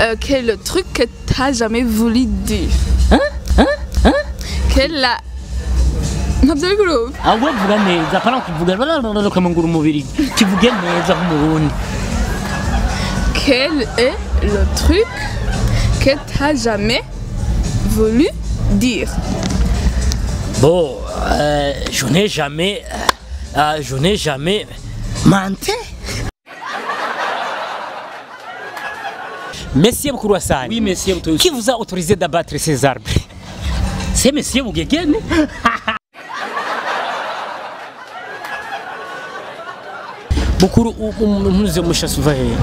Euh, quel est le truc que t'as jamais voulu dire? Quelle la... ntabyo kurubu ahubwo vuga neza apana kuvuga ukamungura umubiri kivuge neza nk'umurundi Quel est le truc que t'as jamais voulu dire? Bon euh, je n'ai jamais euh, je n'ai jamais menti Monsieur Bukuru oui monsieur Butoyi. qui vous a autorisé d'abattre ces arbres? C'est monsieur Bugegene Bukuru u- um- ntuze umushasi uva hehe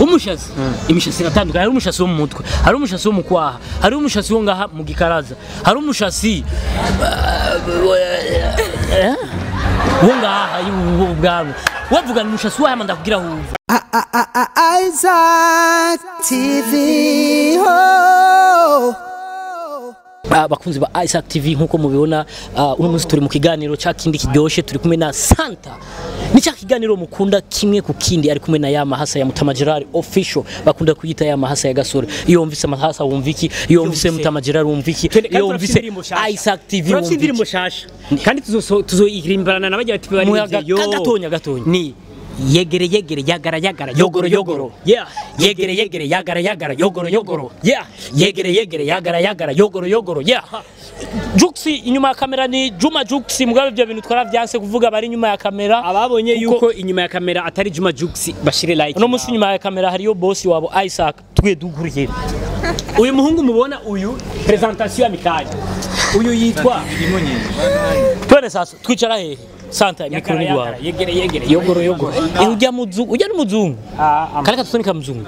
umushasi imishasi iratandukanye hari umushasi wo mu mutwe hari umushasi wo mu kwaha hari umushasi wo ngaha mu gikaraza hari umushasi wo ngaha y'ubwami wavuga ni umushasi ya manda kugira huvu Isaac TV. Oh. Bakunzi ba Isaac TV nkuko mubibona ah, uno munsi turi mu kiganiro cya kindi kiryoshe turi kumwe na Santa ni cya kiganiro mukunda kimwe ku kindi ari kumwe na ya mahasa ya Mutama Gerard official bakunda kuyita ya mahasa ya gasore iyo wumvise mahasa wumva iki iyo wumvise. Mutama Gerard wumva iki iyo wumvise. Isaac TV wumva iki kandi tuzoso- tuzoyirimbarana na bajya bati baririmbye yo gatonya, gatonya. ni yegere yegere yagara yagara yogoro yogoro yeah. Yegere yegere yagara yagara yogoro yogoro. Yeah. Yegere yegere yagara yagara yogoro yogoro. Yeah. Juxi inyuma ya kamera ni Juma Juxi mugabe byo bintu twara byanse kuvuga bari inyuma ya kamera. Ababonye yuko inyuma ya kamera atari Juma juksi bashire like no musi inyuma ya kamera hariyo boss wabo Isaac. Twe duguriye uyu muhungu mubona uyu presentation ya amicale uyu yitwa twene sasa twicara hehe Santa mikoro ni wawe. Yegere yegere. Yogoro yogoro. Eh, ujya muzungu ujya ni muzungu? Kale katusonika mzungu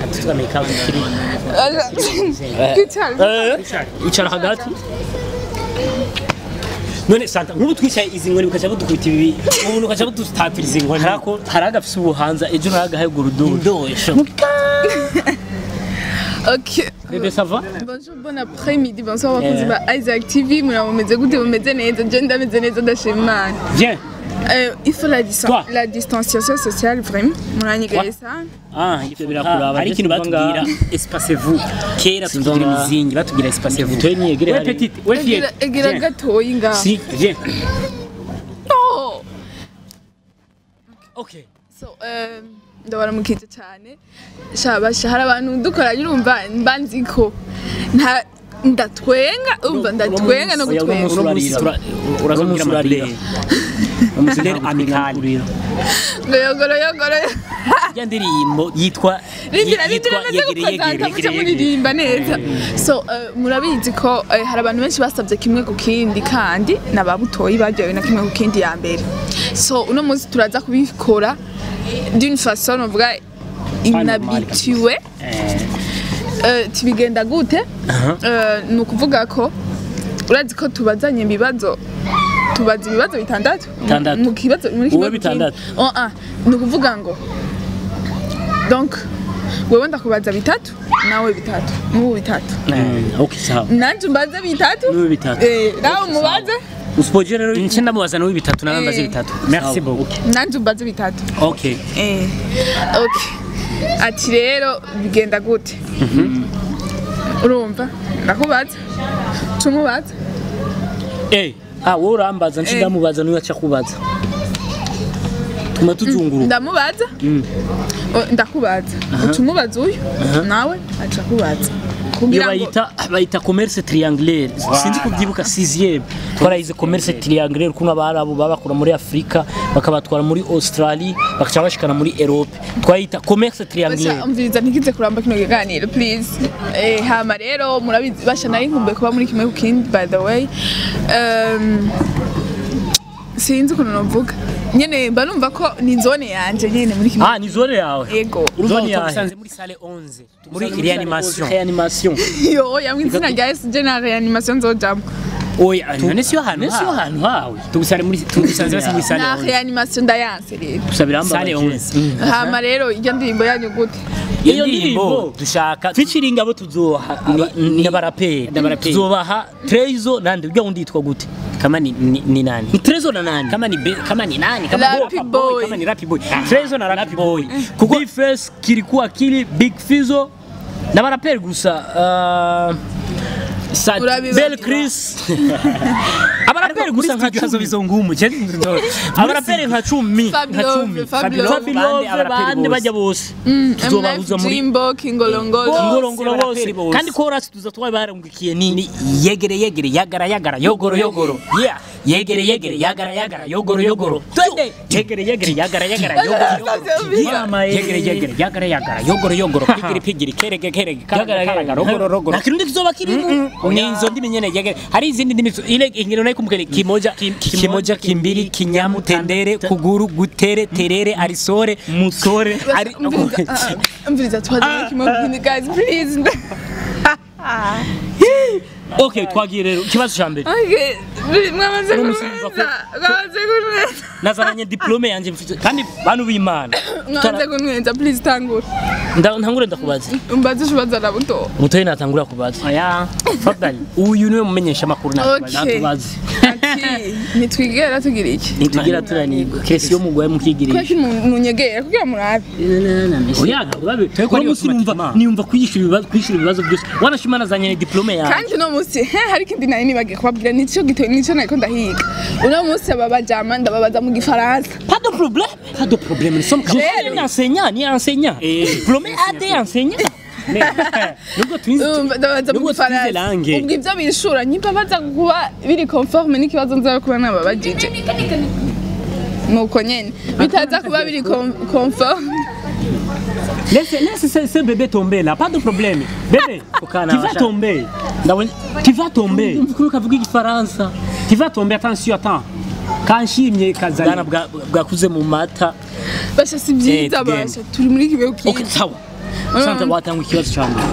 katutuka make up kiri Kwicara. eh. Icara hagati. None santa nk'ubu twicaye izi nkoni ukaca budukubita ibi. Umuntu ukaca budutatira izi nkoni harako haragafise ubuhanza ejo naragahaye gurudu ndosho Ok. Bonjour, bon après-midi, bonsoir Isaac TV, mnameze gute mumeze neza, je ndameze neza ndashimana. Bien. Il faut la, la distanciation sociale, vraiment. On ça. Ah, il faut Ari kintu espacez-vous. Espacez-vous. Oh. OK. So, euh ndabaramukije cyane. Hari abantu dukoranye urumva mba nzi ko. Nta ndatwenga umva ndatwenga no gutwenga munsi uno munsi urarira. tura- urazongera Uno munsi urarira. amadurere Amadurere amicale ngo yogoro ya ndirimbo yitwa yitwa muririmba neza so eh, murabizi ko eh, hari abantu benshi basabye kimwe ku kindi kandi n'ababutoyi baryohewe na kimwe ku kindi ya mbere so uno munsi turaza kubikora d'une façon novuga inabituwe Eh, tubigenda gute? Eh, ni ukuvuga ko urazi ko tubazanye ibibazo tubaza ibibazo bitandatu. Mu kibazo muri kimwe bitandatu? Oh, ah, ni ukuvuga ngo donc wewe ndakubaza bitatu nawe bitatu n'ubu bitatu. Okay sawa. Nanje umbaze bitatu? N'ubu bitatu. eh, nawe umubaze? Usipoje rero nce ndamubaza nawe bitatu nawe mbaze Eh. bitatu. Merci beaucoup. nanje umbaze bitatu. Okay. Eh, okay. ati rero bigenda gute. Mhm. Urumva? Ndakubaza. Tumubaza. Ah, Wowe urambaza nshi ndamubaza niwe acakubaza tuma tuzunguruka mm, ndamubaza? Mm. Ndakubaza. Uca umubaza uyu? Nawe acakubaza iyo bayita bayita commerce triangulaire sinzi kubyibuka 6e twarayize commerce triangulaire kuno abarabu babakura muri Afrika bakabatwara muri Australie bakaca bashikana muri Europe. Twayita commerce triangulaire umviriza ntikize kuramba kino kiganiro please. Eh, hama rero murabizi basha nari nkumbuye kuba muri kimwe ku kindi by the way. Um, sinzi ukuntu novuga nyene mba numva ko ni zone yanje nyene muri kimwe. Ah ni zone yawe. Ego Zone yahe? tusanze muri salle 11 muri reanimation reanimation yo yamwe izina rya SJ na reanimation nzojamwo. Oya none siyo hantu none siyo hantu hawe tugusare muri tugusanze basi muri sale na animation reanimation ndayanse rero gusabira Sale onze. hama rero iyo ndirimbo yanyu gute iyo ndirimbo dushaka twiciringa bo tuzoha Ni- n'abaraperi tuzobaha Trezo nande wundi yitwa gute? Kama ni, ni, ni nani? Ni Trezo na nani? Kama ni be- kama ni nani? Kama Lappy Boy, Boy. kama ni Lappy Boy. Trezo na Lappy Boy. Kuko Bface kilikuwa kili Big Fizzo. N'abaraperi gusa uh, belle kirisi abaraperi gusa nka cumi abaraperi nka cumi nka cumi fabirove bande bajya bose tuzobabuza muri ingorongoro bose kandi korasi tuza twaba barangukiye ni yegere yegere yagara yagara yogoro yogoro. Yeah. Yegere yegere yagara yagara yogoro yogoro. Twende. Yegere yegere yagara yagara yogoro yogoro. Yegere yegere yagara yagara yogoro yogoro. Pigiri pigiri kerege kerege kagara kagara rogoro rogoro. Na kirundi kizoba kirimo ni izo ndimi nyene yegere. Hari izindi ndimi ile ingiro nayo kumukere kimoja kimoja kimbiri kinyamu tendere kuguru gutere terere arisore musore. ari Umviriza, ah, ah, kimwe guys please okay twagiye rero. Ikibazo cya mbere. Okay mwamaze Uramusimbuza kunweza mwamaze kunweza nazaranye diplome yanjye mfite. Kandi bantu b'imana. Mwamaze kunweza please tangura Nda- ntangure ndakubaza umbaze ushobora na buto. Mutoyi natangura kubaza oya fadhali uyu niwe mumenyesha makuru Okay. natubaze nitwigera tugira iki? Nitugira turanigwa kesi yo mugwaye mukigirisha kweki munyegera kugira murabe. Oya urabe munsi numva niyumva kwishura ibibazo byose. Wanashimana nazanye diplome yawe kandi uno munsi hari ikindi nari nibagiye kubabwira ni cyo gito ni cyo nariko ndahiga. Uno munsi aba bajama ndababaza mu gifaransa. Pas de problème. Pas de problème nous sommes je Rero. suis un enseignant ni enseignant. Eh. diplome AD enseignant. Nubwo twize Umva, ndababaza mu nubwo twize langue ubwo ibyo bishura nyimba baza kuba biri conforme n'ikibazo nzaba kuba nababajije nuko nyene bitaza kuba biri con- conforme. Laisse laisse ce, ce bébé tomber là pas de problème bébé tu vas tomber tu vas tomber tu vas tomber attention attends kanshimye bwana kazana bwa- bwakuze mu mata basha si byiza basha turi muri kibe okay kindi sawa. Sante watanga ikibazo cya mbere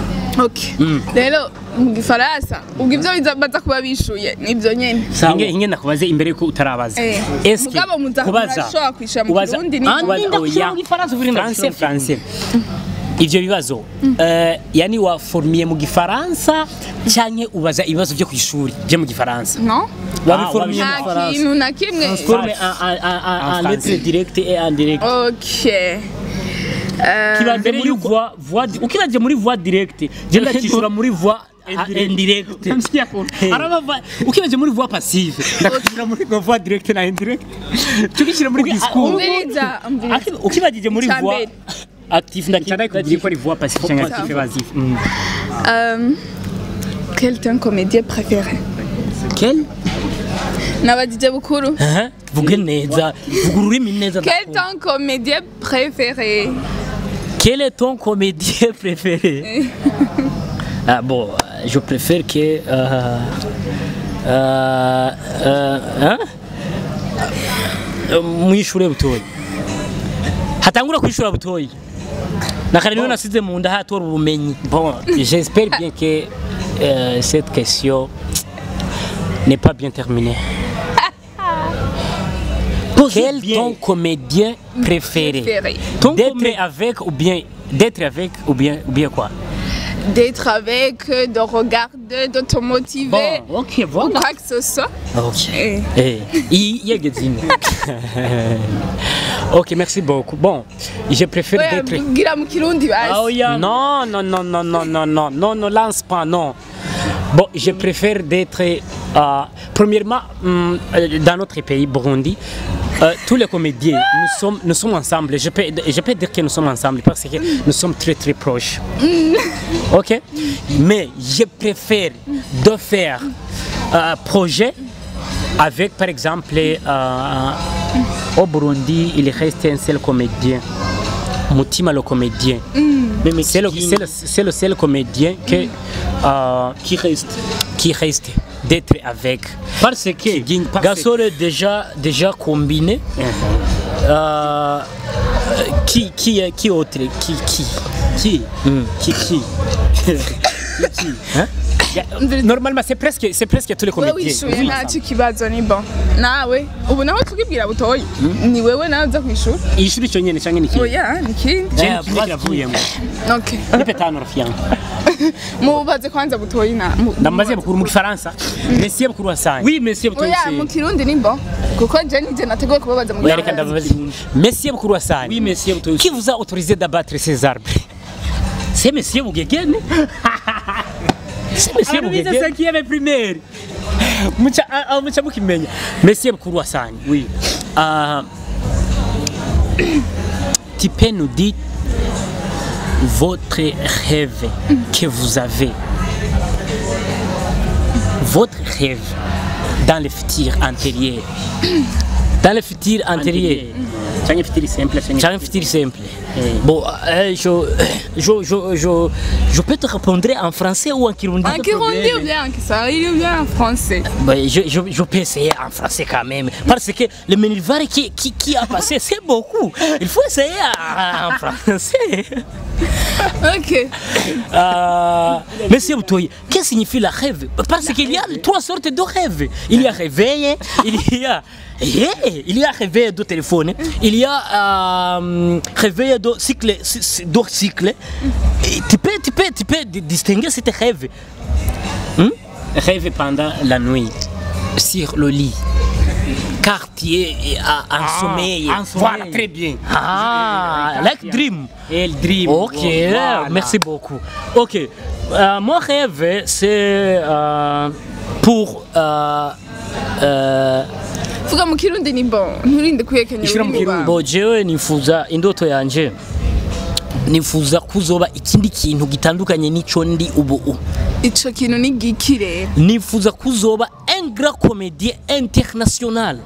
okay. Rero mu gifaransa. Ubwo ibyo baza kuba bishuye ni byo nyine inge ndakubaze imbere yuko utarabaza. Eh, Eske kubaza kubaza. Oya oh, france france. Ivyo bibazo. Mm. Eh, yani wa formiye mu gifaransa canke ubaza ibibazo byo kwishuri byo mu gifaransa? No. Wabiformiye mu gifaransa. Ikintu na kimwe. Ah, Forme en ah, lettre directe et en direct. Okay euh, kibanze muri voix voix ukiraje muri voix directe? Je ndakishura muri voix indirect. Namsikia ko araba va- ukibaje muri voix passive. Ndakushira muri voix directe na indirect. Tukishira muri discours. Muri Icya voix mbere. active ndakira kugira ko ari voix passive cyangwa Passive. active evasive Euh, quel est ton comédien préféré? Quel? Nabadije bukuru vuge neza vuga ururimi neza quel est ton comédien préféré? Quel est ton comédien préféré? Ah bon je préfère que euh, euh, euh, hein? Euh, mwishure butoyi hatangura kwishura butoyi nakare niwe nasize mu nda hatora ubumenyi bon j'espère bien que euh, cette question n'est pas bien terminée. Quel bien. ton comédien préféré? Préféré. D'être avec ou bien d'être avec ou bien ou bien quoi? d'être avec, de regarder, de te motiver. Ok, voilà. Quoi que ce soit. Ok. Eh, ok, merci beaucoup. Bon, je préfère d'être. Ah, oh, hein. yeah. Non, non, non, non, non, non, non, non, lance pas, non. Bon, je préfère d'être, euh, premièrement, hum, euh, dans notre pays, Burundi, euh, tous les comédiens, nous sommes, nous sommes ensemble. Je peux, je peux dire que nous sommes ensemble parce que nous sommes très, très proches. Ok? Mais je préfère de faire un projet avec, par exemple, euh, au Burundi, il reste un seul comédien. Mutima le comédien. Mais C'est le, seul comédien que, euh, qui reste qui reste d'être avec. parce que parce- Gasol est déjà déjà combiné euh, qui qui est- qui autre qui qui Qui. Qui Qui? Qui Qui? Hein? Normalement c'est presque c'est presque tous les comédiens. wishuye Oui. ntacyo ikibazo ni bon nawe ubu nawe tukibwira butoyi. Ni wewe nawe uza kwishura iyi shuri cyo nyene cyangwa niki oya ni ikindi je Eh, nikindi kiravuyemo okay nipe tano rafiki yangu. Mubaze kwanza butoyi na mu- ndamaze bukuru mu gifaransa monsieur bukuru wasanye oui monsieur oya mu Butoyi kirundi ni bon kuko je nije nateguye kubabaza mu Kirundi. monsieur bukuru wasanye oui monsieur Butoyi. Qui vous a autorisé d'abattre ces arbres? C'est monsieur Bugegene. abarubize sekiye primaire mucha ah, ah, mucha mukimenya Messi bukuru oui. Ah Tipé nous dit votre rêve que vous avez. Votre rêve dans le futur antérieur. Dans le futur antérieur. C'est un futur simple c'est un futur. simple. Bon, euh, je, je, je, je, je peux te répondre en français ou en kirundi. En kirundi ou bien en kiswahili ou bien en français Ben, je, je, je peux essayer en français quand même. Parce que le Ménivar qui, qui, qui a passé, c'est beaucoup. Il faut essayer en, en français. ok Euh, Monsieur Boutoy, qu'est-ce que signifie la rêve? Parce qu'il y a trois sortes de rêves. Il y a réveil, il y a... Eh, il y a réveil de téléphone, il y a euh, réveil de cycle, cy- cy- de cycle. Et tu peux, tu peux, tu peux di- distinguer ces rêves. Rêve pendant la nuit sur le lit. Es euh, en sommeil. en. Voilà, très bien. Ah, like dream. Et le dream. Ok, Voilà. merci beaucoup. Ok, euh, mon rêve, c'est euh, pour... Euh, euh, vuga mu kirundi ni bon nturinde mu ururimi rwawe. jewe nifuza indoto yanje nifuza kuzoba ikindi kintu gitandukanye n'ico ndi ubu u. ico kintu ni giki rero nifuza kuzoba un grand comédien international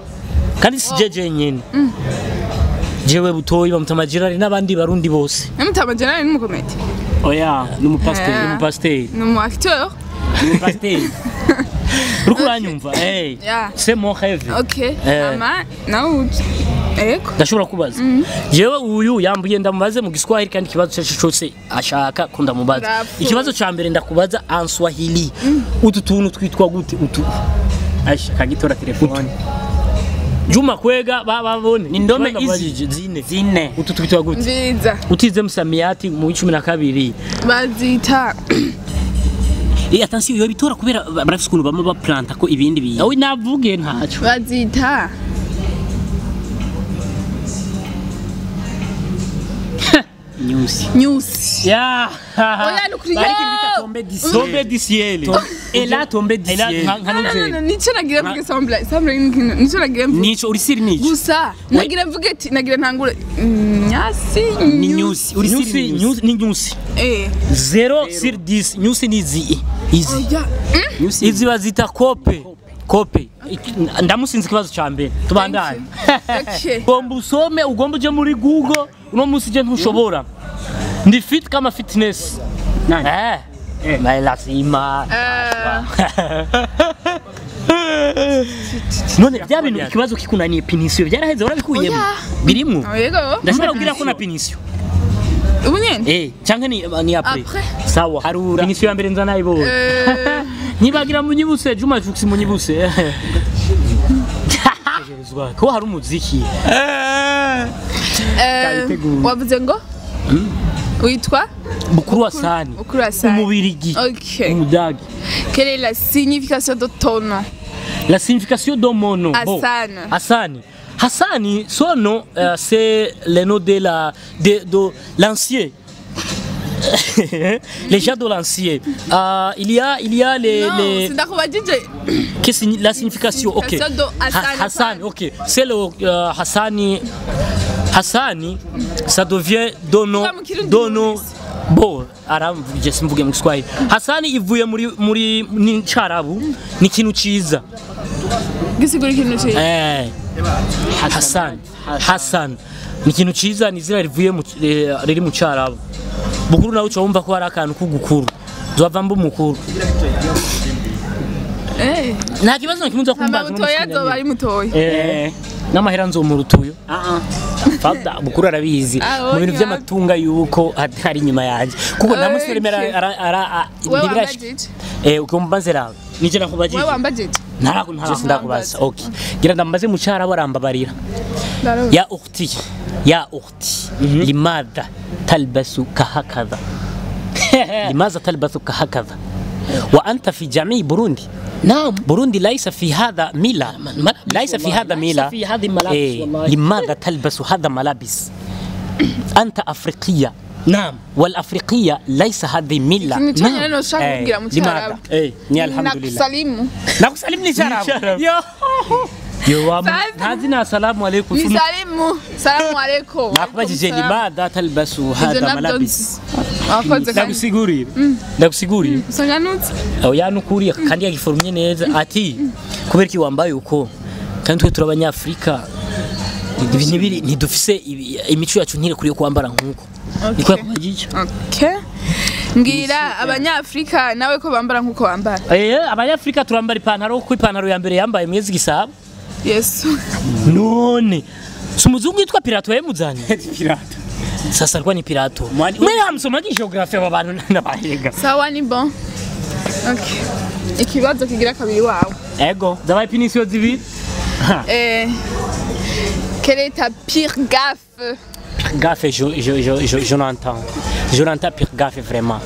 kandi si je jenyene jewe butoyi bamutama Gerard n'abandi barundi bose namutama generali ni umukomedi Oya, ni umupasiteri. Eh. Ni umupasiteri. ni umu acteur Ni umupasiteri. uriko uranyumva ok Eh. ama nawe ndashobora kubaza. Jewe uyu yambuye ndamubaze mu giswahili kandi ikibazo cyacu cyose ashaka ko ndamubaza. Ikibazo cya mbere ndakubaza en swahili. Utu tuntu twitwa gute? Utu. Aisha, kagitora telefone. juma kwega ba- babone Ni ndome izi. zine. Zine. utu twitwa gute? Nziza. Utize musamiyati mu cumi na kabiri. Bazita Eh, attention, yo bitora kubera barafise ukuntu bama baplanta ko ibindi bintu. nawe navuge ntacyo bazita News. News. Yeah. Tombe d'ici. Tombe d'ici elle. Et là tombe d'ici elle. Nico nagira mvuge samble samble nico nagira mvuge. Nico uri siri nico. Gusa nagira mvuge ati nagira ntangure nyasi ni uri siri news ni news. Eh. 0 sur 10 news ni zi. Izi. Oh, izi bazita kope kope ndamusinze ikibazo cya mbere. Tubandane ugomba usome ugomba uje muri google uno munsi je ntushobora. Ndi fit kama fitness. Nani? eh. Eh. Lazima Eh, none bya bintu ikibazo kikunaniye pinisiyo byaraheze warabikuyemo yego ndashobora kubwira ko na pinisiyo ubu nyene? Eh cyangwa ni ni Après. sawa. Harura. pinisiyo ya mbere nza nayibonye Eh, nyibagira munyibuse juma jukisi munyibuse. Ko hari umuziki. Eh, wavuze ngo? Witwa? Bukuru wa sani. Mukuru umubirigi. Okay. umudagi. Quelle est la signification de ton nom? La signification de mon nom. Bon, Hassan. Hassani Hassan son nom euh, c'est le nom de la de, de l'ancien les gens de l'ancien Euh, il y a il y a les, non les sindakubajije que signi- la signification? Ok. Signification de Hassan. Hassan ok. C'est le euh, Hassani Hassani ça devient dono dono bo aramvuje simvuge mu Kiswahili Hassani ivuye muri muri ni Charabu ni ikintu ciza gisigura ikintu cyiza Eh, Hassan Hassan. Ni ikintu ciza ni izina rivuye mu eh, riri mu Cyarabu. Bukuru nawe uca wumva ko hari akantu k'ugukuru. Mba umukuru. Eh. Nta kibazo na kimwe nza kumbaza mutoya azoba ari mutoya. Eh, n'amahera nzomurutuyo Ah ah. fada bukuru arabizi. Ah, mu bintu by'amatunga yuko hari inyuma yanjye. Kuko nta musore mera ara ara a- nije nakubajije wewe wambajije narakunta ndakubaza okay gira ndambaze mucara barambabarira ya ukhti ya ukhti limada talbasu kahakadha limadha talbasu kahakadha وأنت في جميع بوروندي نعم بروندي ليس في هذا ميلا ليس في هذا ميلا في هذه الملابس إيه. لماذا تلبس هذا ملابس أنت أفريقية naam. Walafriqiya laisa hadhi mila limadha eh, eh, ni alhamdulillah. Nakusalimu. Ni sharabu. Hazina salamu alaikum ni salimu. Salamu alaikum nakubajije limadha talbasu hadha malabis? ndakusigurire mm. ndakusigurire oh, yanukuriye kandi yagiforumye neza ati kubera iki wambaye uko? Kandi twe turabanyafrika ntidufise imico yacu ntirekuriye kwambara nk'uko. Niko okay mbwira abanyafrika nawe ko bambara nk'uko bambara eh abanyafurika turambara ipantaro kuko ipantaro ya mbere yambaye mwezi gisabo yesu. None. Si umuzungu yitwa pirato yemuzanye Pirato. sasa alikuwa ni pirato. Mwe hamsomaji geografia aba bantu n'abahega sawa ni bon. Okay ikibazo kigira kabiri wawe. Ego. Zabaye pinisiyo zibiri? Eh. Quelle est ta pire gaffe? Gaffe, je, je, je, je, je l'entends. Je l'entends pire gaffe, vraiment.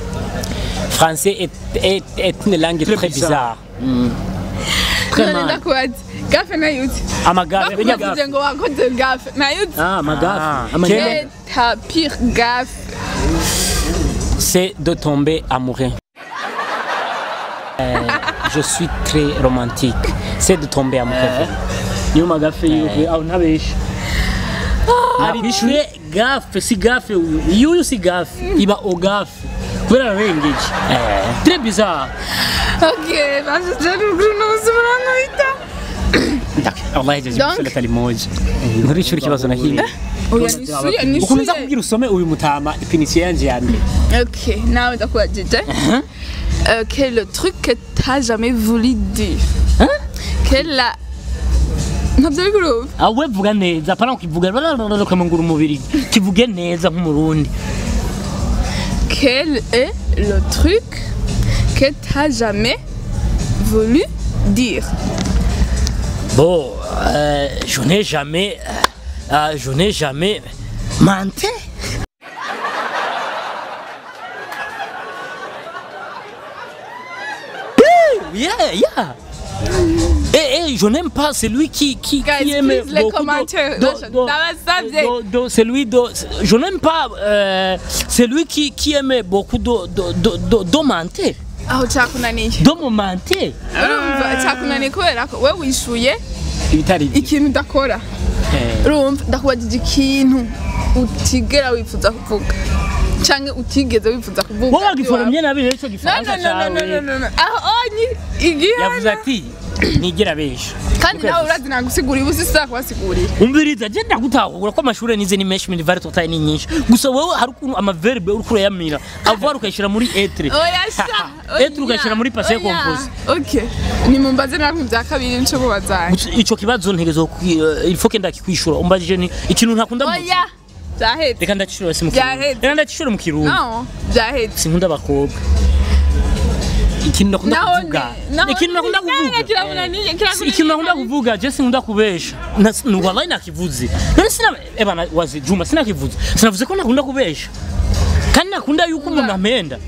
Français est, est, est une langue très, bizarre. bizarre. Hmm. Très mal. Gaffe na youth. Ama gaffe. Ah, ah ama gaffe. Ah, ama. Ta pire gaffe. C'est de tomber amoureux. Euh, je suis très romantique. C'est de tomber amoureux. Eh. Yo ma gaffe eh. yo au nabish. Ah, bichoué gafe si gafe uyu iyo uyu si gafe iba ogafe kubera ararengeje Euh, très bizarre. Ok bashije ruguru n'ubuzima nkahita Allah yajaje Donc- gusala kalimoja. Nturishura ikibazo na kimwe. nishuye kubwira usome uyu mutama definisiyo yanje ya mbere ok nawe ndakubajije quel est le truc que t'as jamais voulu dire. Quelle la ntabyo ari kurubu awe vuga neza apana kukivuga ukamengura umubiri kivuge neza nk'umurundi quel est le truc que t'as jamais voulu dire? Bon euh, je n'ai jamais euh, euh, je n'ai jamais menti. Yeah, yeah. Et, et je n'aime pas celui qui, qui, Guys, qui aime please, les beaucoup. De- commentaires. celui de, je n'aime pas euh, celui qui, qui aime beaucoup de, de, de, de, mentir. aho cyakunaniye mentir. urumva cyakunaniye kubera ko we wishuye ikintu udakora urumva ndakubajije ikintu utigera wifuza kuvuga cyangwa utigeze wifuza kuvuga wowe wagiforomye nabi rero icyo gifaransa cyawe aho onyi yavuze igihano ati nigera besha kandi nawe urazi nagusigurira ubuze isa kubasigurira umviriza je ndagutahura ko amashuri nize ni menshi minivare totaye ni nyinshi. Gusa wowe hari ukuntu amaverbe uriko urayamira avoir ukayishyira muri etre oya sha etre ukayishyira muri passé composé ok nimumbaze namwe bya kabiri mubazanye Gusa ico kibazo ntegezo il faut que ndakikwishura umbajije ni ikintu ntakunda mu- byahetse reka ndakishura si mu kirundi reka ndakishura mu kirundi byahetse sinkunda abakobwa. Ikintu nakunda kuvuga. ikintu nakunda kuvuga. ikintu nakunda kuvuga je sinkunda kubesha. Wallahi nakivuze none sina ebana wazi juma sinakivuze sinavuze ko nakunda kubesha. Kandi nakunda yuko umuntu ampenda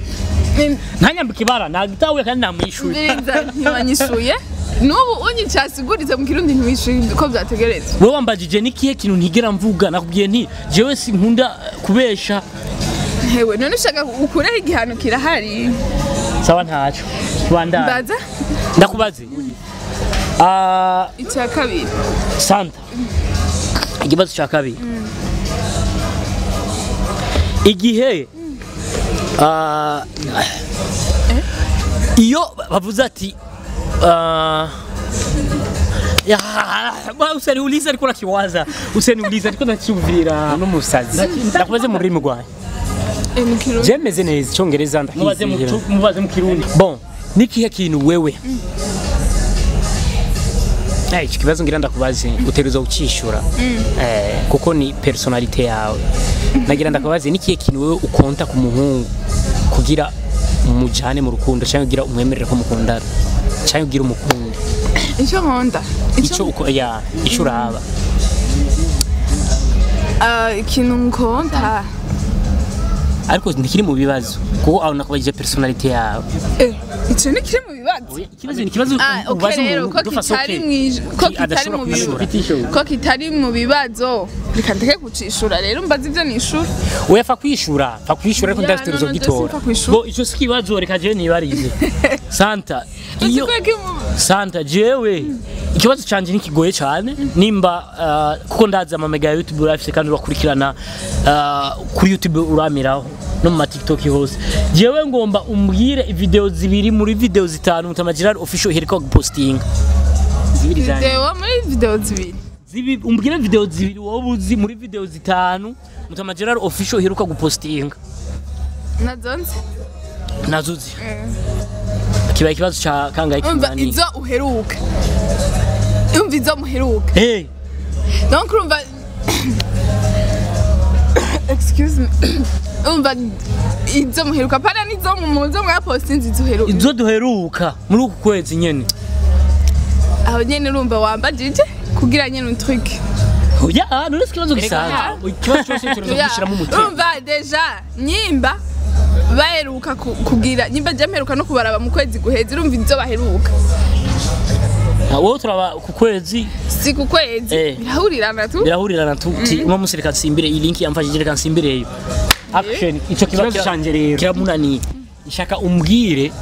ntanyambika ibara nagitahuye kandi namwishuye. Mbiriza ntiwanyishuye n'ubu unyi cyasigurize mu kirundi ntiwishuye. Ko byategereza. Wowe wambajije n'ikihe kintu ntigera mvuga? Nakubwiye nti jewe sinkunda kubesha. Hewe none ushaka ukureho igihano kirahari? Sawa ntaco. Tubandane mbaza. Ndakubaze. Ah, icya kabiri. Santa. Ikibazo cya kabiri. Igihe ah, iyo bavuze ati ah, ya, ba- usaniuliza ariko nakiwaza usaniuliza ariko nakiumvira n'umusazi ndakubaze mu rurimi rwawe Eh, jemeze neza icyongereza mubaze mu kirundi. Bon nikihe kintu wewe? Eh, iki kibazo ngira ndakubaze uteruza ukishura eh, kuko ni personalite yawe nagira ndakabaze nikihe kintu wewe ukonta ku muhungu? Kugira mujane mu rukundo cyangwa ugira umwemerere ko mukundana? Cyangwa ugira umukunde icyo nkunda. Icyo uko ya icyo uraba? Ah, ikintu nkunda. Ariko ntikiri mu bibazo kuko aho nakubagije personality yawe? Eh, icyo ni kiri mu bibazo. Ikibazo ni ikibazo Ah, ubaza umuntu ko kitari mu ko bibazo. ko reka ndeke kucishura rero mbaze ibyo nishura. Oya fa kwishura fa kwishura ariko ndafite no, gitora bo icyo si ikibazo reka je nibarize. Santa iyo ko santa jewe ikibazo canje ntikigoye cyane nimba ah, kuko ndazi amamega ya youtube urafise kandi urakurikirana ah, kuri youtube uramiraho. No mu matiktok hose. Jewe ngomba umbwire video zibiri muri video zitanu mutamagirari official ihereka gupostinga zibiri zanje video muri video zibiri? Zibi umbwire video zibiri wowe uzi muri video zitanu mutamagirari official iheruka gupostinga na zo nzi. Nazuzi kibaye ikibazo ca kangahe umva kimunani izo uheruka umva izo muheruka hey! Donc urumva excuse me. Umva izo muheruka pana nizo muzo mwapostinze izo uheruka izo duheruka muri uku kwezi nyene. Aho nyene urumva wambajije kugira nyene untruc oya none ikibazo gisanzwe. Ikibazo cyose turaza kugishyiramo umutima. Urumva deja nyimba baheruka ku- kugira nyimba je mperuka no kubaraba mu kwezi guheza urumva izo baheruka. Ah, wowe turaba ku kwezi? Si ku kwezi. Eh. birahurirana tu. Birahurirana tuti uno munsi reka nsimbire iyi linki yamfashije reka nsimbireyo action. Icyo kibazo canje rero. kiramunaniye nshaka umbwire.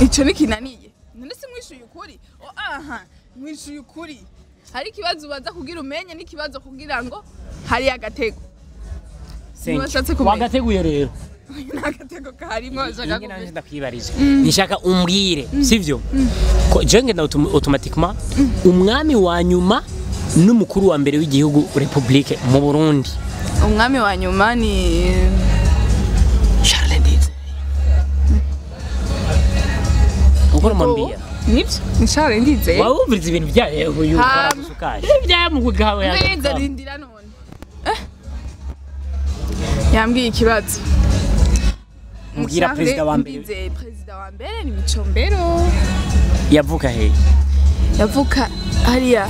Ico ni kinaniye none si mwishuye ukuri? O aha. Mwishuye ukuri. Hari ikibazo ubaza kugira umenye n'ikibazo kugira ngo hari agatego. Wagateguye rero. Nta gatego kaharimwo bashaka Inge nanje kumenya. ndakwibarije nishaka umbwire sivyo? Ko je ngenda autom- automatiquement umwami wa nyuma n'umukuru wa mbere w'igihugu republique mu Burundi. Umwami wa nyuma ni Charles Ndizeye ukora mambia ni byo ni Charles Ndizeye waba wumviriza ibintu byaye uyu baragusukaje byamugu gawe Mbega rindira none yambwiye ikibazo mbwira perezida wa mbere perezida wa mbere ni Micombero yavuka he? Yavuka hariya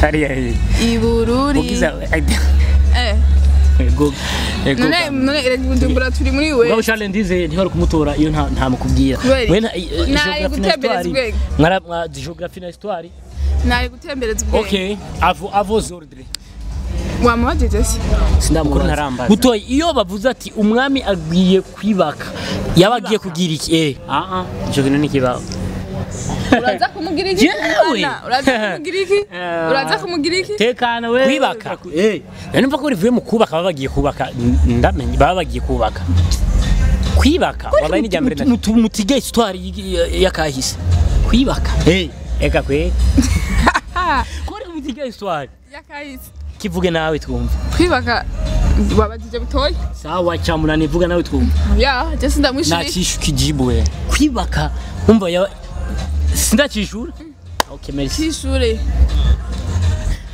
hariya he? I Bururi. Ugiza eh ego ego none turi muri we. Ngabo Charles Ndizeye ntihari kumutora iyo nta nta mukubwira. We nta Nari gutembereza histoire. ubwenge. mwara mwa geography na histoire. Nari gutembereza ubwenge. Okay avo avo zordre. Wamubajije se? Sindamukuru ntarambaza mutoyi iyo bavuze ati umwami agiye kwibaka. Yaba agiye kugira iki? Eh. Ah ah. Ico kintu nikibaho uraza kumugira iki? Jewe! Bana, uraza kumugira iki? Uraza kumugira iki? Tekana wewe. Kwibaka. Eh nani numva ko rivuye mu kubaka baba bagiye kubaka ndamenye baba bagiye kubaka. Kwibaka wabaye mutige histoire yakahise kwibaka. Eh eka kwe. Kore mutige histoire. Yakahise kivuge nawe twumva kwibaka sawa nivuga nawe twumva ya je sindamwishuriye nakishu kijibu we. Kwibaka umva ya sindakishura okay merci. Cy'ishure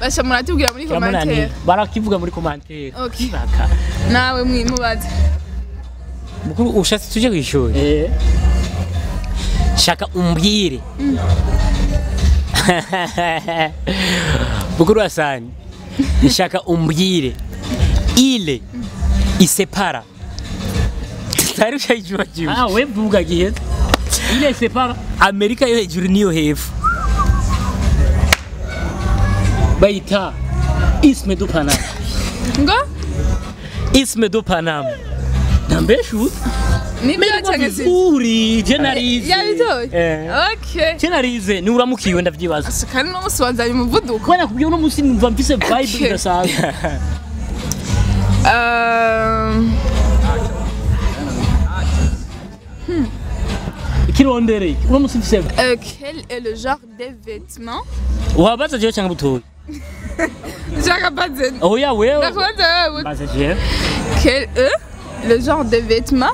basha muratubwira muri commentaire. barakivuga muri commentaire. Okay. kwibaka nawe mwimubaze mukuru ushatse tuje kwishuri eh. Shaka umbwire. Mukuru wasani nshaka umbwire. Ile isepara. Tari ushayijua jibu ah we vuga gihe. Ile isepara amerika yo hejuru niyo hepfo bayita isme du panama ngo? Isme du panama nambeshu ni byo cyangwa se vizuri je narize yabitoye Eh. okay. Je narize ni uramukiwe ndavyibaza kandi no musi wanzanye umuvuduko kubera kubyo uno munsi numva mfise vibe idasanzwe Euh, quel est le genre des vêtements? Quel est le genre de vêtements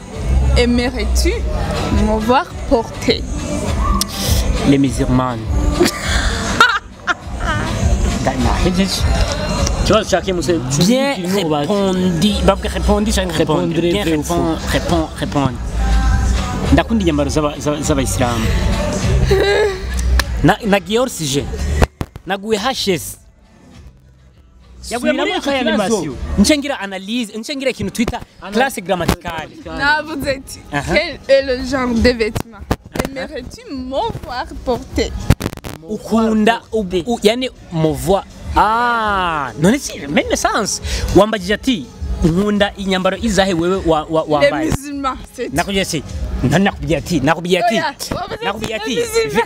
aimerais-tu m'avoir porté? Les musulmans. Tu vois, chacun nous Bien répondit. Bien. Bien ndakunda inyambaro z'aba- z'aba- z'abayisilamu. Na nagiye orsije naguye hashesi yaguye muri aka icyo nce ngira analyse nce ngira ikintu twita classe grammaticale. Navuze ati quel est le genre de vêtement? Aimerais-tu m'avoir porté? Ukunda yani muvwa ah none si même sens wambajije ati nkunda inyambaro izahe wewe wa- wa- les wambaye tout. nakubwiye ati nakubwiye ati nakubwiye ati nakubwiye ati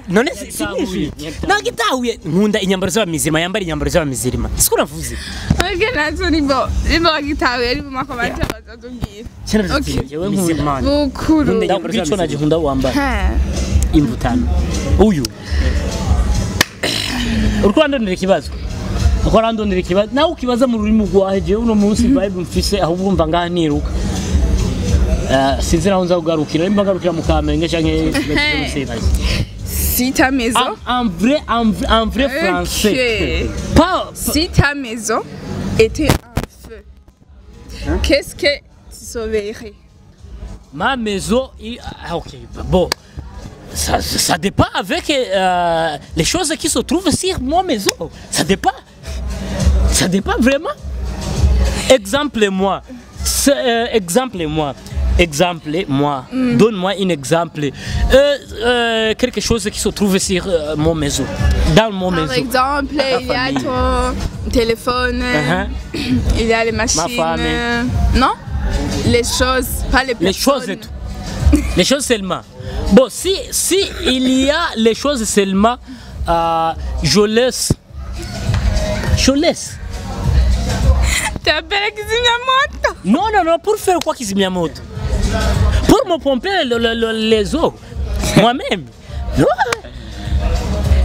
none si si nyinshi nagitahuye nkunda inyambaro z'abamizirima yambara inyambaro z'abamizirima siko navuze Ok, na zo ni bo niba wagitahuye ari mu makomati bazatubwira. Jewe Mizirima. bukuru Nkunda ndakubwiye icyo nagikunda wambara imvutano uyu. Uriko urandondera ikibazo. Uriko urandondera ikibazo. Nawe ukibaza mu rurimi rwawe jewe uno munsi vibe mfise ahubwo umva ngaha niruka sinzi naho nza kugarukira nimba ngarukira mu kamenge maison en en vrai en vrai, en vrai français Ok. pas si ta maison était en feu. Qu'est-ce que tu sauverais? Ma maison il- ah, ok bon. Ça, ça dépend avec euh, les choses qui se trouvent sur ma maison. Ça dépend. Ça dépend vraiment. Exemple moi. Euh, exemple moi exemple moi donne-moi un exemple euh, euh, quelque chose qui se trouve sur euh, mon maison dans mon par maison exemple il y a ton téléphone Uh-huh. il y a les machines femme. non? Les choses pas les les choses et personnes. tout. Les choses seulement. Bon, si, si il y a les choses seulement, je laisse. Je laisse. t'appelles kizimyamoto Non, non, non, pour faire quoi Kizimiyamoto Pour me pomper le- le- le- les eaux. Moi-même.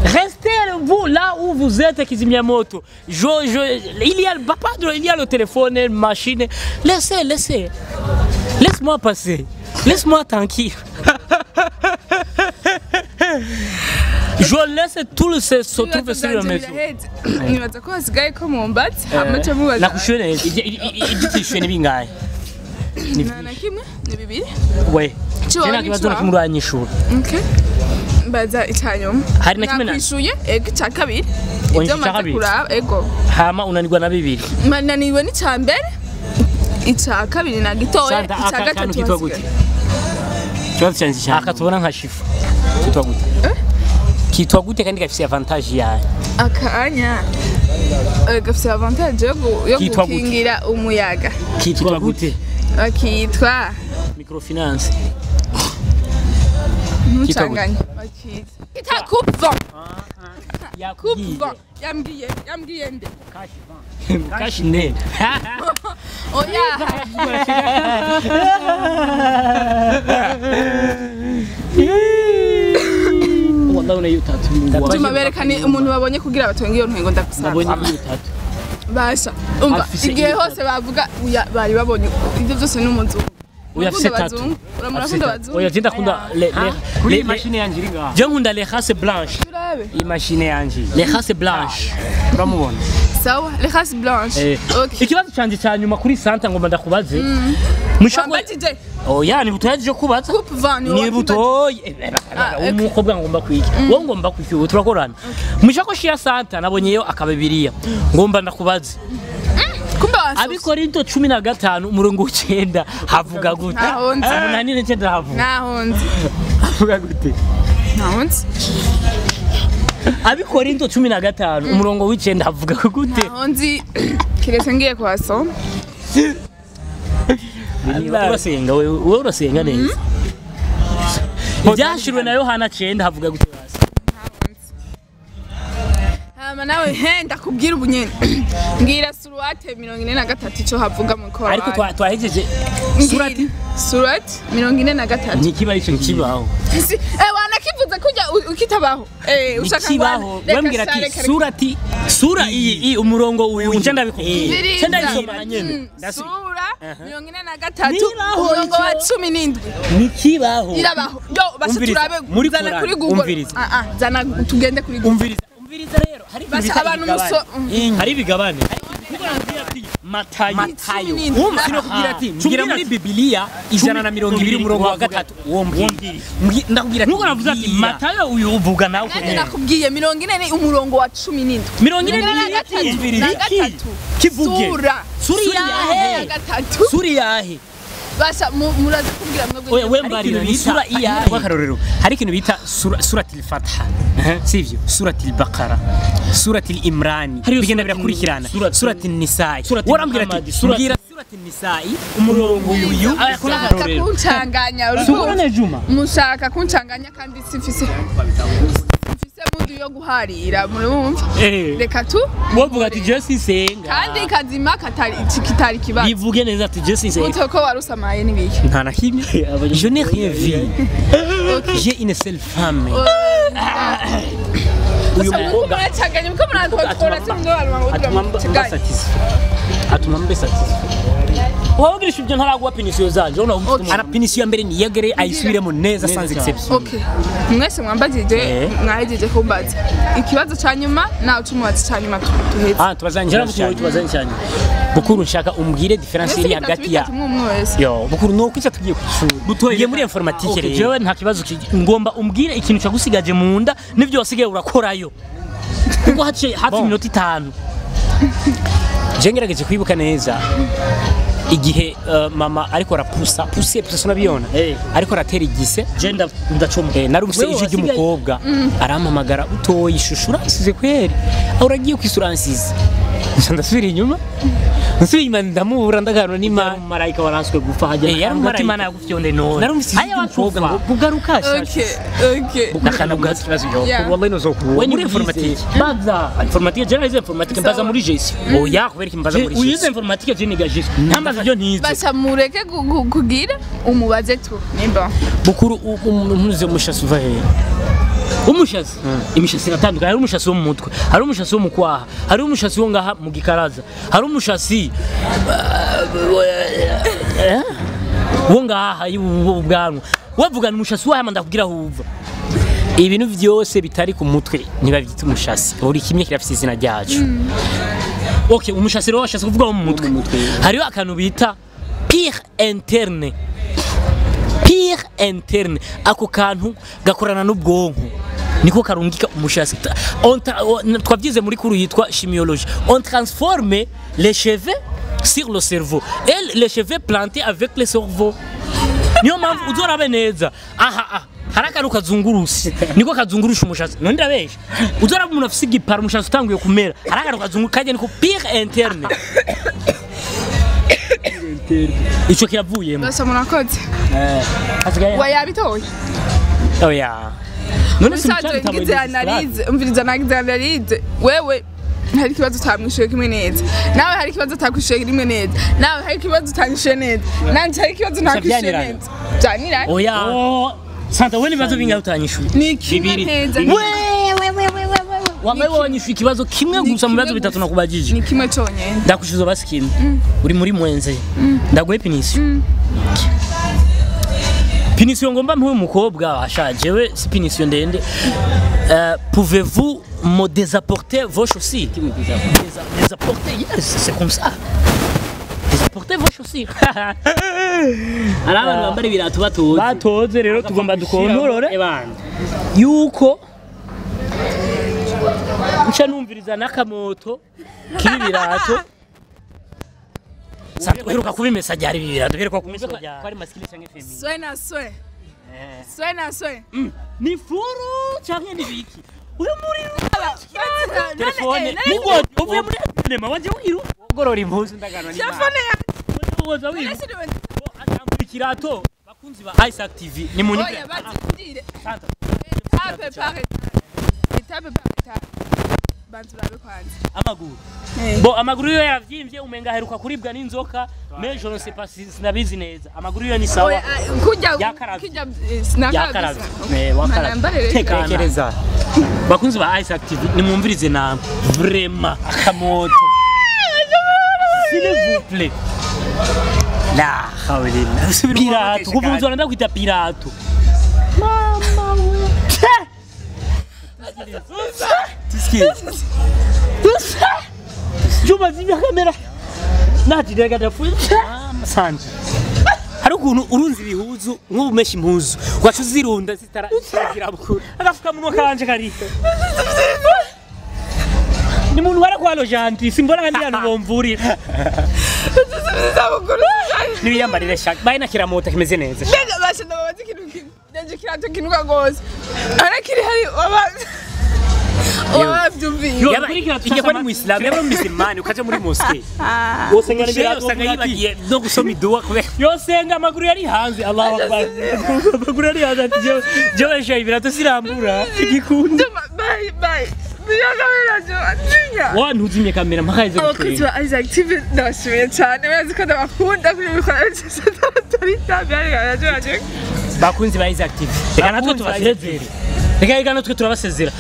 Restez vous là où vous êtes, Kizimiyamoto. Je, je, il y a le papa, il y a le téléphone, la machine. Laissez, laissez. Laisse-moi passer. Laisse-moi tranquille. Je laisse tout le se se trouve sur la maison. nibaza ko hasigaye ko mu mbatsi hama mubaza ni na kimwe ni bibiri We. Jena kibazo na n'icawa. kimwe uranyishura. Okay. mbaza icyanyuma Hari na kimwe na- nakwishuye ego icya kabiri ibyo maze kuraba ego Hama unanirwa na bibiri. mananiwe n'icya mbere icya kabiri nagitoye Santa, icya gatatu kitwa gute ikibazo cyanjye cyane Aka tubona nka shifu. kitwa gute kitwa gute kandi gafite avantage yayo akanya eh, gafite avantage yo gukingira umuyaga kitwa gute Ukitwa microfinance. Mchanganya. Yambwiye, yambwiye nde. Kashi umuntu babonye kugira batonge iyo ntego ndakusaba. Basha. Umva igihe hose bavuga uya bari babonye ibyo byose ni umuzungu. Oya afise Urakunda tatu. abazungu? Uramura Afise akunda kuri iyi mashini yanjye iri ngaha Je nkunda blanches. turabe iyi mashini yanjye Les races blanches. uramubona sawa? Les races blanches Eh, Ikibazo canje cya nyuma kuri Santa ngomba ndakubaze. Wambajije Oya ni butoya je kubaza. coupe vent Ni wakibaje. butoya. Ah. Umukobwa ngomba kwiki. Wowe ngomba kwiki ubu turakorana. Mushakoshi ya Santa nabonyeyo akabibiriya. Ngomba ndakubaze. kumbe wasosa Abikorinto cumi na gatanu umurongo w'icenda havuga gute? Ntaho. Umunani n'icenda havuga. naho nzi avuga gute naho nzi Abikorinto cumi na gatanu umurongo w'icenda havuga gute? naho nzi kiretse ngiye kuhasoma Urasenga wewe urasenga neza. Ibyashirwe na Yohana 9 havuga hasi? hama nawe he ndakubwira ubu nyene mbwira suruwate mirongo ine havuga mu kora ariko twahejeje surati surati 43 ine na gatatu. Kibaho eh wana kivuze kujya ukitabaho. Eh ushaka kibaho. bambwira ati surati sura iyi umurongo uyu. Winjye ndabikubwira Cyenda nyene. Sura mirongo ine na gatatu umurongo wa 17 n'indwi. Ntikibaho irabaho. Yo basi turabe zana kuri google. Ah, ah, zana tugende kuri google hari ibigabane. matayo. Ati muri bibiliya ijana na mirongo ibiri umurongo wa gatatu. Uwo mbwira ndakubwira ati nkuko navuze ati matayo uyu uvuga nawe nanjye nakubwiye? Mirongo ine ni umurongo wa cumi n'indwi mirongo ine na gatatu na gatatu kivuge. Sura. Suri Sura. yahe? ya suri yahe basha mu- muraza kubwira mwebwe we mbarira ni sura iyahe Kwa karorero hari ikintu bita sura- suratil fatha. Sivyo suratil bakara suratil Hariyo bigenda birakurikirana. Suratil- nisai. Warambwira ati mbwira nisai umurongo uyu Aya, kuri mushaka akarorero. kuncanganya. Sura Juma. Mushaka kuncanganya kandi simfise. Mudu yo guharira murumva? Eh. reka tu wovuga ati je sinsenga kandi kazima katari kitari kibazo. Yivuge neza ati je sinsenga utwo ko warusamaye n'ibiki? Nta na kimwe. Je n'ai rien vu. J'ai une seule femme. Uyu Gusa muko mukobwa atuma mba satisfait. Atuma mbe satisfait wabagirisha ibyo ntaraguha penisiyo zanje arapinisiyo ya mbere niyegere ayisubiremo neza sans exception. Okay. Mwese mwambagije Eh. mwahejeje kumbaza. Ikibazo ca nyuma nawe tumubaza ca nyuma tuheze. ah tubazanye njyewe ikibazo tubazanje cyane tubazanye cyane. Bukuru nshaka umbwire difference iri hagati ya yo bukuru no kwica tugiye kwishura ngiye muri informatique rero. Jewe nta kibazo ngomba umbwire ikintu cyagusigaje mu nda n'ibyo wasigaye urakorayo kuko haciye hafi iminota itanu je ngerageje kwibuka neza. igihe uh, mama ariko rapusa pusiye pusa sona biona ariko ratera igise. Genda ndacuma eh, narumvise ijwi ry'umukobwa. Mm. Arampamagara utoyi shushura uransize kweri? Aho ragiye kwisuransize ndasubira inyuma. Nsubira imani ndamubura ndagano nima marayika waranswe gupfa hajya eh yari umuti mana yagufyonde no none. Ije umukobwa kugaruka bugaruka okay okay. Nakana ugatsibazo yo wallahi nozo ku muri informatique baza. Informatique generalize informatique mbaza muri jesi oya oh, kubera kimbaza muri jesi uyize informatique je ni gajesi ntambaza ibyo ntize Basha mureke kugira umubaze tu. Nimba. bukuru umuze umushasi uva hehe umushasi imishasi iratandukanye. Hari umushasi wo mu mutwe hari umushasi wo mu kwaha hari umushasi wo ngaha mu gikaraza hari umushasi eh, wo ngaha y'ubwanwa wavugana umushasi wahama ndakubwira aho uva. Ibintu byose bitari ku mutwe ntibabyita umushasi buri kimwe kirafite izina ryacu. Okay umushasi rero washatse kuvuga mu mutwe. hariho akantu bita pire interne. Pire interne. Ako kantu gakorana n'ubwonko. Niko karungika umushasi. Twabyize muri kuru yitwa chimiologie. On transforme les cheveux sur le cerveau. Et les cheveux plantés avec le cerveau. Niyo mpamvu uzorabe neza. Aha aha hari akantu kazunguruse niko kazungurusha umushatsi none ndabesha uzora umuntu afise igipara umushatsi utanguye kumera. Hari akantu kazungurusha kajya niko pire interne. Ico kiravuyemo. Basa murakoze. hasigaye. Wayabitoye. oya none Usanzwe ngize analize, umviriza nagize analize. Wewe hari ikibazo utamwishuye kimwe neza. Nawe hari ikibazo utakwishuye rimwe neza. Nawe hari ikibazo utanyishuye neza. Nanje hari ikibazo ntakwishuye neza. Byaniranye. Oya santa we n'ibibazo bingahe utanyishuye ni bibiri. Wewe wewe wewe wambaye wanyishuye ikibazo kimwe gusa mu bibazo bitatu nakubajije ni kimwe chonye. Ndakushizo basi kimwe uri muri mwenze. Ndaguhe Pinisi pinisiyo ngomba mpuye umukobwa ashaje we si pinisiyo ndende. Uh, Pouvez-vous me désapporter vos chaussures? Désa- Désapporter, yes, c'est comme ça. Désapporter vos chaussures. Hari abantu bambara ibirato batoze. Batoze rero tugomba dukontorore yuko. Nca numviriza n'akamoto k'ibirato uheruka kubimesa ryari ibi birato uheruka kumesa ryari swe na swe swe na swe ni furu cyangwa ni biki uyu muri telefone. mugongo uvuye muri sinema wanje wiru. Ugorora impuzu telefone ya wiru. Atambura ikirato bakunzi ba Isaac TV ni mu nyumba amaguru. Bo amaguru yo yavyimvye umenga aheruka kuribwa n'inzoka. Mejo no se sinabizi neza. Amaguru yo ni sawa. Kujya kujya sinakabiza eh, eh wakarakara bakunzi ba Isaac TV nimwumvirize namwe vraiment akamoto s'il vous plaît la hawlillah pirato kuva unzora ndakwita pirato tusikie Juma zimya kamera najiraga ndapfuye Asante. Hari ukuntu urunze ibihuzu nk'ubumesha impuzu ugaca uzirunda zitara zitaragira bukuru. Agafukamunwa kanje kari. Ni muntu wara kwa lojanti simbona kandi yantu bomvurira. Nibiyambarire shaka. Baye na kiramota kimeze neza. mbega basha ndababaza ikintu kirato kinuka gose arakiri hari waba wabavyumviye Yaba ni muislamu? Yaba muislimani ukaja muri mosque. usanga yibagiye no gusoma iduwa yosenga amaguru yari hanze. Allahu akbar. amaguru yari hanze ati jewe jewe ibirato sirambura igikunda. Bye bye. Biyagamira jo atinya wa ntuzimye kamera mpaka ize abakozi ba Isaac ndabashimiye cyane bazi ko ndabakunda kuri bakunzi ba reka natwe tubasezere reka reka natwe turabasezera.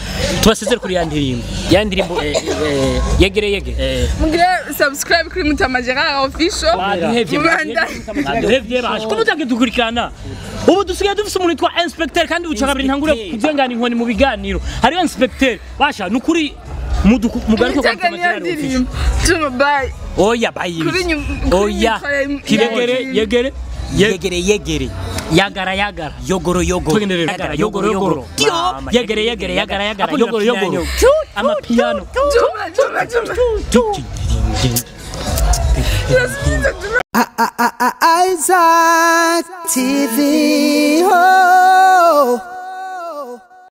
Tubasezere kuri ya ndirimbo. Ya ndirimbo eh, eh, yegere yegere. Mugire subscribe kuri Mutama Gerard official baduhevye baje ko mutage dukurikirana ubu dusigaye dufise umuntu witwa inspecteur kandi uca kabiri ntangure kuzengana inkoni mu biganiro. Hariyo inspecteur. Basha nukuri muduku- mugaruke kwa mutama Gerard bye. Oya kuri oya. ya- yegere. yegere yegere. Yagara yagara. Yogoro yogoro. Yagara yogoro yogoro tio yegere yegere yagara yagara. Yogoro yogoro. Ama piano. Isaac TV. Oh.